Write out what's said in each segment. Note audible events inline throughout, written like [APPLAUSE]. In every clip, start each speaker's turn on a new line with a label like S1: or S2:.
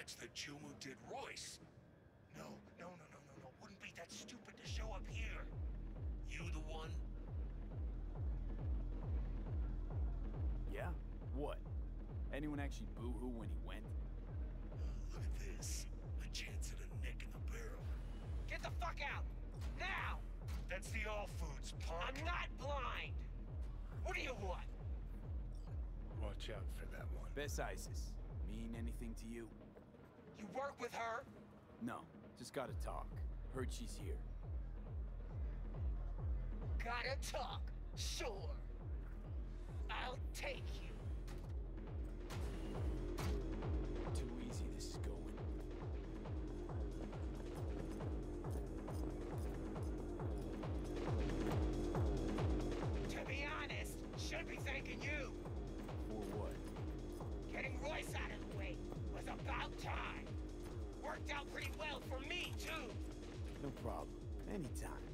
S1: chance that Jumu did Royce. No, no, no, no, no, no. Wouldn't be that stupid to show up here. You the one?
S2: Yeah? What? Anyone actually boo-hoo when he went?
S1: Uh, look at this. A chance at a nick in the barrel.
S3: Get the fuck out! Now!
S1: That's the All Foods, punk.
S3: I'm not blind! What do you want?
S1: Watch out for that one.
S2: Bes Isis. Mean anything to you?
S3: You work with her?
S2: No. Just gotta talk. Heard she's here.
S3: Gotta talk. Sure. I'll take you. Worked out pretty well for me, too.
S2: No problem. Anytime.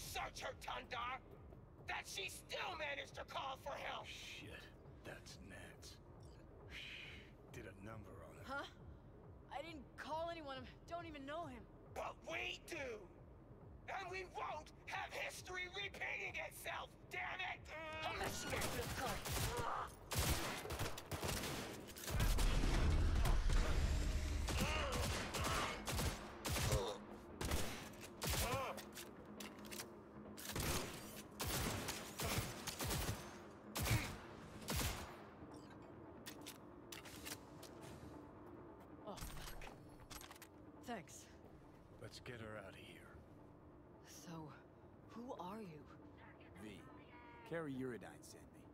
S3: Search her, Tundar? That she still managed to call for help.
S1: Shit, that's Nats. Did a number on it.
S4: Huh? I didn't call anyone. I don't even know him.
S3: But we do. And we won't have history repeating itself, damn it!
S4: I'm gonna smack this car. Oh, fuck. Thanks.
S1: Let's get her out of here.
S4: So, who are you?
S2: V. Kerry Eurodyne sent me.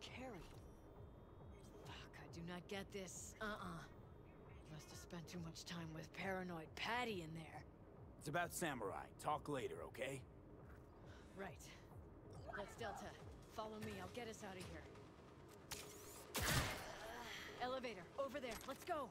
S4: Kerry. Fuck, I do not get this. Uh-uh. Must have spent too much time with paranoid Patty in there.
S2: It's about Samurai. Talk later, okay?
S4: Right. Let's Delta. Follow me, I'll get us out of here. Elevator, over there. Let's go.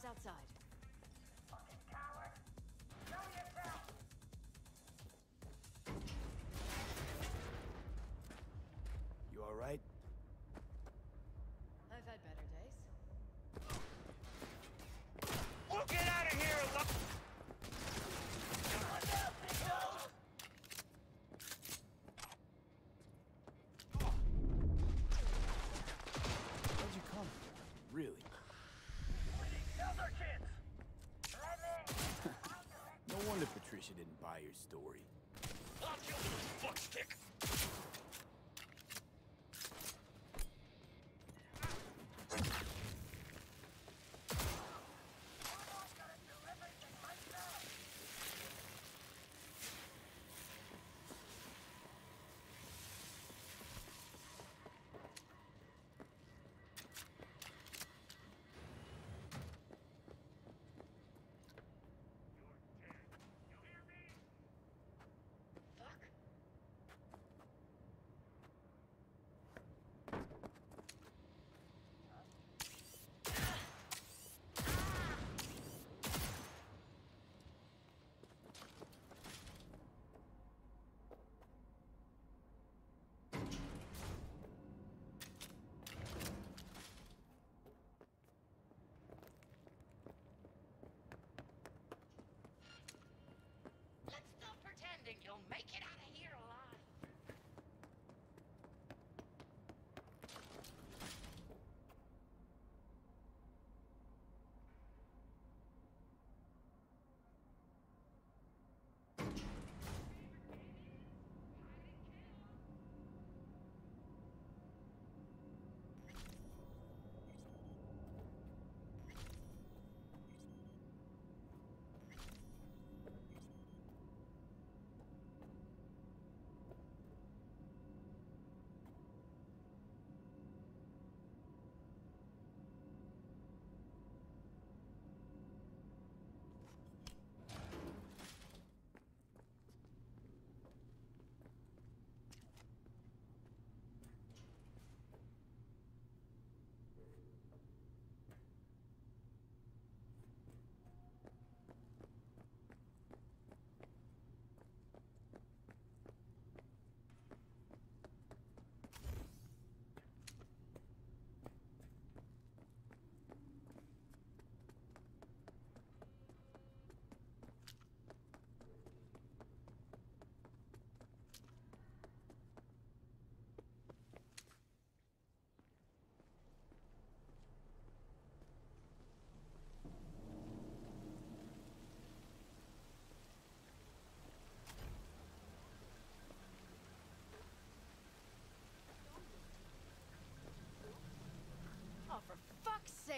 S4: Car's outside.
S2: No wonder Patricia didn't buy your story.
S3: I'll kill this fuckstick!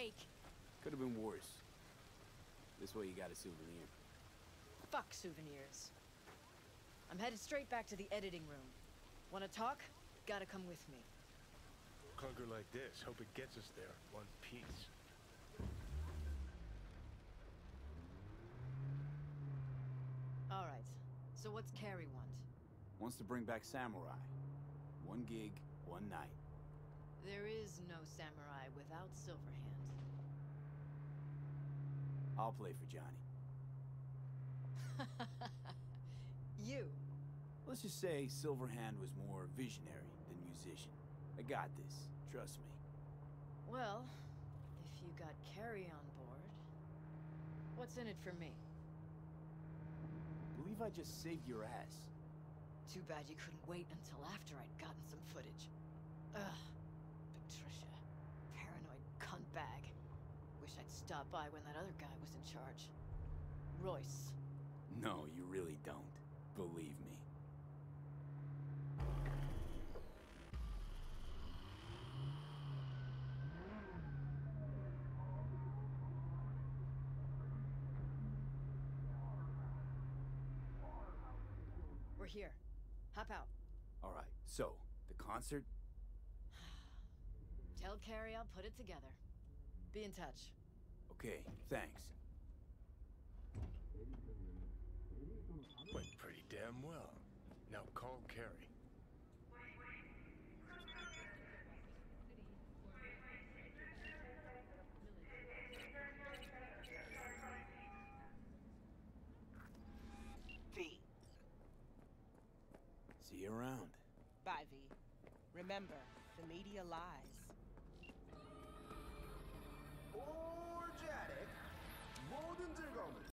S4: Fuck's!
S2: Could have been worse. This way you got a souvenir.
S4: Fuck souvenirs. I'm headed straight back to the editing room. Wanna talk? Gotta come with me.
S5: Clunker like this, hope it gets us there, one piece.
S4: Alright, so what's Kerry want?
S2: Wants to bring back Samurai. One gig, one night.
S4: There is no samurai without Silverhand.
S2: I'll play for Johnny. [LAUGHS]
S4: you.
S2: Let's just say Silverhand was more visionary than musician. I got this. Trust me.
S4: Well, if you got Kerry on board, what's in it for me?
S2: Believe I just saved your ass.
S4: Too bad you couldn't wait until after I'd gotten some footage. Ugh, Patricia. Paranoid cunt bag. Wish I'd stopped by when that other guy was in charge. Royce.
S2: No, you really don't. Believe me.
S4: We're here. Hop out.
S2: All right, so, the concert? [SIGHS]
S4: Tell Kerry I'll put it together. Be in touch.
S2: Okay, thanks.
S5: Went pretty damn well. Now call Kerry.
S6: V.
S2: See you around.
S6: Bye, V. Remember, the media lies.
S7: 오 뭐든지